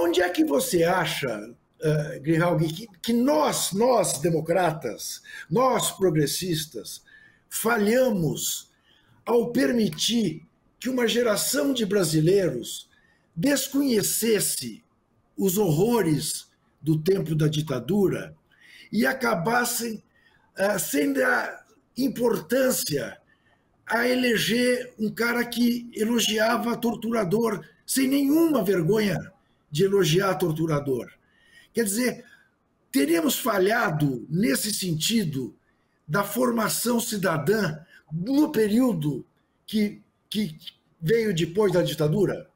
Aonde é que você acha, uh, que, que nós, nós democratas, nós progressistas, falhamos ao permitir que uma geração de brasileiros desconhecesse os horrores do tempo da ditadura e acabassem uh, sem dar importância a eleger um cara que elogiava torturador sem nenhuma vergonha de elogiar torturador. Quer dizer, teríamos falhado nesse sentido da formação cidadã no período que, que veio depois da ditadura?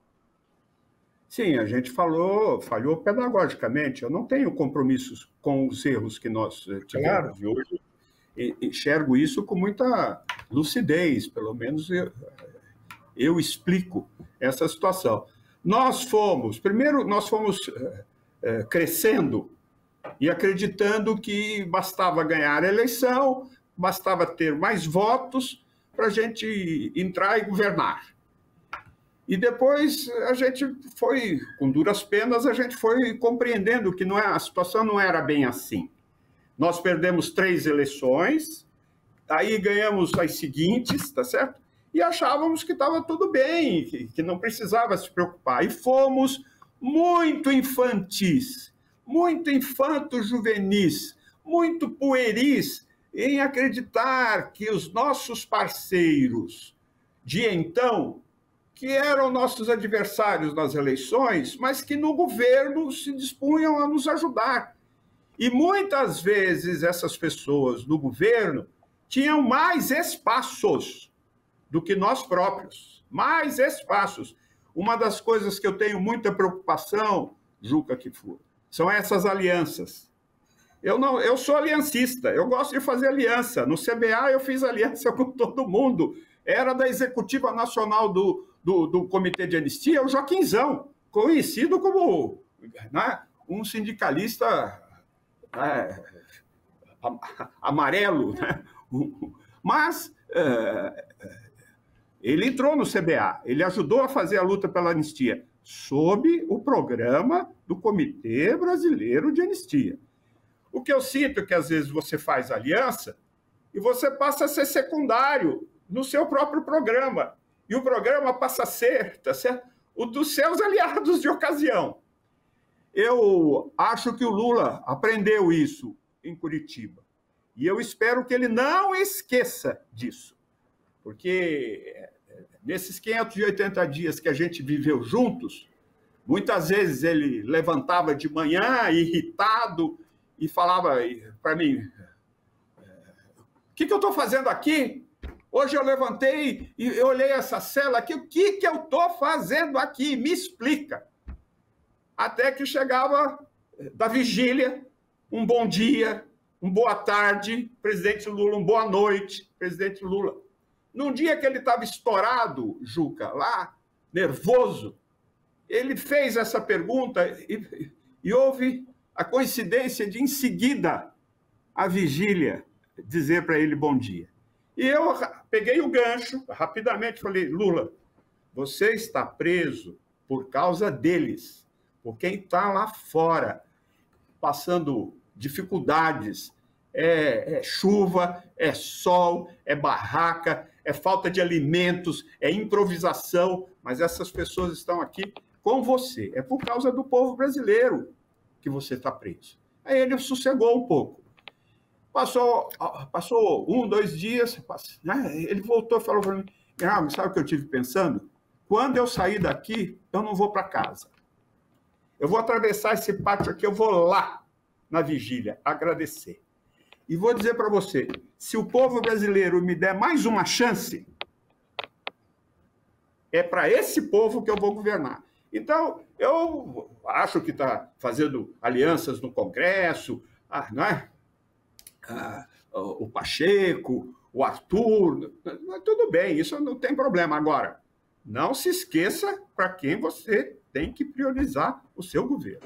Sim, a gente falou, falhou pedagogicamente. Eu não tenho compromissos com os erros que nós tivemos claro. hoje enxergo isso com muita lucidez, pelo menos eu, eu explico essa situação. Nós fomos, primeiro, nós fomos é, crescendo e acreditando que bastava ganhar a eleição, bastava ter mais votos para a gente entrar e governar. E depois a gente foi, com duras penas, a gente foi compreendendo que não é, a situação não era bem assim. Nós perdemos três eleições, aí ganhamos as seguintes, tá certo? E achávamos que estava tudo bem, que, que não precisava se preocupar. E fomos muito infantis, muito infanto-juvenis, muito pueris em acreditar que os nossos parceiros de então, que eram nossos adversários nas eleições, mas que no governo se dispunham a nos ajudar. E muitas vezes essas pessoas do governo tinham mais espaços do que nós próprios. Mais espaços. Uma das coisas que eu tenho muita preocupação, Juca Kifur, são essas alianças. Eu não, eu sou aliancista, eu gosto de fazer aliança. No CBA eu fiz aliança com todo mundo. Era da executiva nacional do, do, do Comitê de Anistia, o Joaquinzão, conhecido como né, um sindicalista é, amarelo, né? mas é, ele entrou no CBA, ele ajudou a fazer a luta pela anistia, sob o programa do Comitê Brasileiro de Anistia. O que eu sinto é que às vezes você faz aliança e você passa a ser secundário no seu próprio programa. E o programa passa a ser, tá certo? O dos seus aliados de ocasião. Eu acho que o Lula aprendeu isso em Curitiba. E eu espero que ele não esqueça disso. Porque nesses 580 dias que a gente viveu juntos, muitas vezes ele levantava de manhã irritado e falava para mim: O que, que eu estou fazendo aqui? Hoje eu levantei e olhei essa cela aqui, o que, que eu estou fazendo aqui? Me explica até que chegava eh, da vigília, um bom dia, um boa tarde, presidente Lula, um boa noite, presidente Lula. Num dia que ele estava estourado, Juca, lá, nervoso, ele fez essa pergunta e, e houve a coincidência de, em seguida, a vigília dizer para ele bom dia. E eu peguei o gancho, rapidamente falei: Lula, você está preso por causa deles por quem está lá fora, passando dificuldades. É, é, chuva, é sol, é barraca, é falta de alimentos, é improvisação, mas essas pessoas estão aqui com você. É por causa do povo brasileiro que você está preso. Aí ele sossegou um pouco. Passou, passou um, dois dias, né? ele voltou e falou para mim: ah, sabe o que eu tive pensando? Quando eu sair daqui, eu não vou para casa. Eu vou atravessar esse pátio aqui, eu vou lá na vigília agradecer. E vou dizer para você: se o povo brasileiro me der mais uma chance, é para esse povo que eu vou governar. Então, eu acho que está fazendo alianças no Congresso, ah, né? Ah, o Pacheco, o Arthur, tudo bem, isso não tem problema. Agora, não se esqueça para quem você tem que priorizar o seu governo.